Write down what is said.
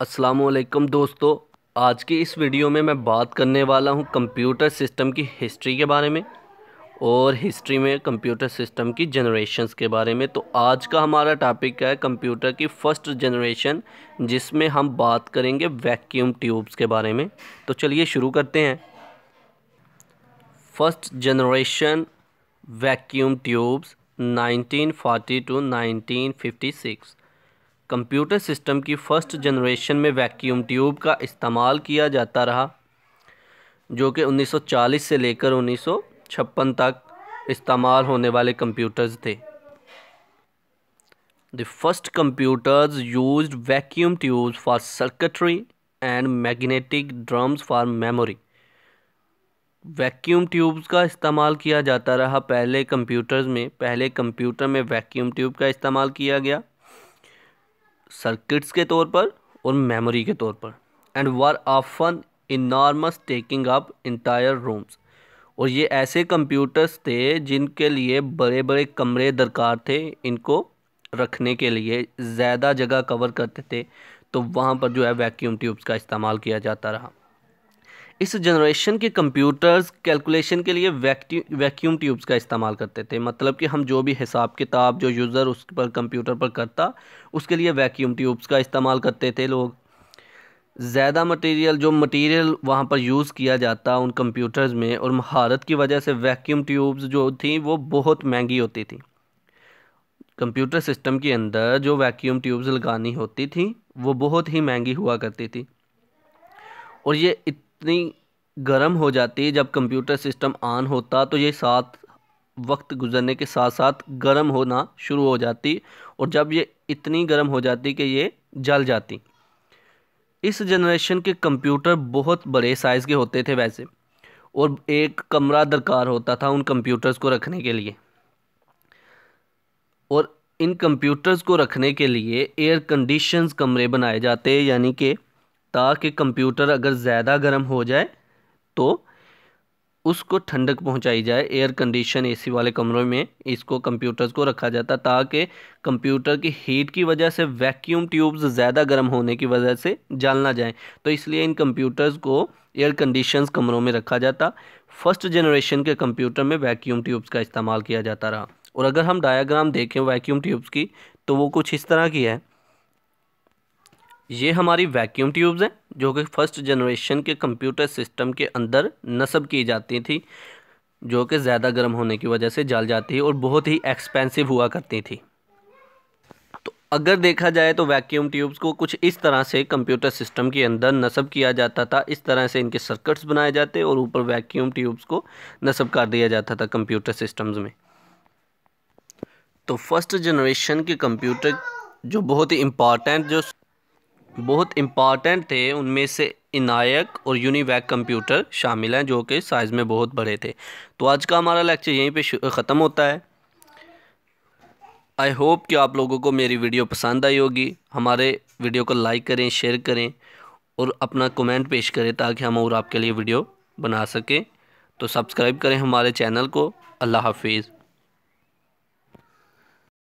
السلام علیکم دوستو، آج کی اس ویڈیو میں میں بات کرنے والا ہوں کمپیوٹر سسٹم کی ہسٹری کے بارے میں۔ اور ہسٹری میں کمپیوٹر سسٹم کی جنریشنز کے بارے میں۔ تو آج کا ہمارا ٹاپک ہے کمپیوٹر کی فرسٹ جنریشن، جس میں ہم بات کریں گے ویکیوم ٹیوبز کے بارے میں۔ تو چلیے شروع کرتے ہیں۔ First generation vacuum tubes, nineteen forty two nineteen fifty six. Computer system کی فرسٹ جنریشن میں ویکیوم ٹیوب کا استعمال کیا جاتا رہا، جو کہ انیس سو چالیس سے لے کر انیس سو چھپن تک استعمال ہونے والے کمپیوٹرز تھے۔ The first computers used vacuum tubes for circuitry and magnetic drums for memory vacuum tubes کا استعمال کیا جاتا رہا پہلے کمپیوٹرز میں، پہلے کمپیوٹر میں ویکیوم ٹیوب کا استعمال کیا گیا۔ سرکٹس کے طور پر اور میموری کے طور پر. And were often enormous taking up entire rooms اور یہ ایسے کمپیوٹرز تھے جن کے لیے بڑے بڑے کمرے درکار تھے، ان کو رکھنے کے لیے زیادہ جگہ کور کرتے تھے، تو وہاں پر جو ہے ویکیوم ٹیوبس کا استعمال کیا جاتا رہا. اس جنریشن کے کمپیوٹرز کیلکولیشن کے لیے ویکیوم ٹیوبس کا استعمال کرتے تھے۔ مطلب کہ ہم جو بھی حساب کتاب جو یوزر اس پر کمپیوٹر پر کرتا، اس کے لیے ویکیوم ٹیوبس کا استعمال کرتے تھے لوگ۔ زیادہ مٹیریل جو مٹیریل وہاں پر یوز کیا جاتا ان کمپیوٹرز میں، اور مہارت کی وجہ سے ویکیوم ٹیوبز جو تھیں وہ بہت مہنگی ہوتی تھیں۔ کمپیوٹر سسٹم کے اندر جو ویکیوم ٹیوبز لگانی ہوتی تھیں، وہ بہت ہی مہنگی ہوا کرتی تھی اور یہ اتنی گرم ہو جاتی جب کمپیوٹر سسٹم آن ہوتا تو یہ ساتھ وقت گزرنے کے ساتھ ساتھ گرم ہونا شروع ہو جاتی اور جب یہ اتنی گرم ہو جاتی کہ یہ جل جاتی۔ اس جنریشن کے کمپیوٹر بہت بڑے سائز کے ہوتے تھے ویسے اور ایک کمرہ درکار ہوتا تھا ان کمپیوٹرز کو رکھنے کے لیے۔ اور ان کمپیوٹرز کو رکھنے کے لیے ایئر کنڈیشنز کمرے بنائے جاتے یعنی کہ تاکہ کمپیوٹر اگر زیادہ گرم ہو جائے تو اس کو ٹھنڈک پہنچائی جائے ایئر کنڈیشن اے سی والے کمروں میں اس کو کمپیوٹرز کو رکھا جاتا تاکہ کمپیوٹر کی ہیٹ کی وجہ سے ویکیوم ٹیوبز زیادہ گرم ہونے کی وجہ سے جل نہ جائیں۔ تو اس لیے ان کمپیوٹرز کو ایئر کنڈیشنز کمروں میں رکھا جاتا۔ فرسٹ جنریشن کے کمپیوٹر میں ویکیوم ٹیوبز کا استعمال کیا جاتا رہا۔ اور اگر ہم ڈایاگرام دیکھیں ویکیوم ٹیوبز کی، تو وہ کچھ اس طرح کی ہے۔ یہ ہماری ویکیوم ٹیوبز ہیں، جو کہ فرسٹ جنریشن کے کمپیوٹر سسٹم کے اندر نصب کی جاتی تھی جو کہ زیادہ گرم ہونے کی وجہ سے جل جاتی ہے اور بہت ہی ایکسپینسو ہوا کرتی تھی تو اگر دیکھا جائے تو ویکیوم ٹیوبز کو کچھ اس طرح سے کمپیوٹر سسٹم کے اندر نصب کیا جاتا تھا، اس طرح سے ان کے سرکٹس بنائے جاتے اور اوپر ویکیوم ٹیوبز کو نصب کر دیا جاتا تھا کمپیوٹر سسٹمز میں۔ تو فرسٹ جنریشن کے کمپیوٹر جو بہت ہی امپارٹنٹ جو بہت امپارٹنٹ تھے۔ ان میں سے انائک اور یونی ویک کمپیوٹر شامل ہیں جو کہ سائز میں بہت بڑے تھے۔ تو آج کا ہمارا لیکچر یہیں پہ ختم ہوتا ہے۔ آئی ہوپ کہ آپ لوگوں کو میری ویڈیو پسند آئی ہوگی۔ ہمارے ویڈیو کو لائک کریں شیئر کریں اور اپنا کومنٹ پیش کریں تاکہ ہم اور آپ کے لیے ویڈیو بنا سکیں۔ تو سبسکرائب کریں ہمارے چینل کو۔ اللہ حافظ۔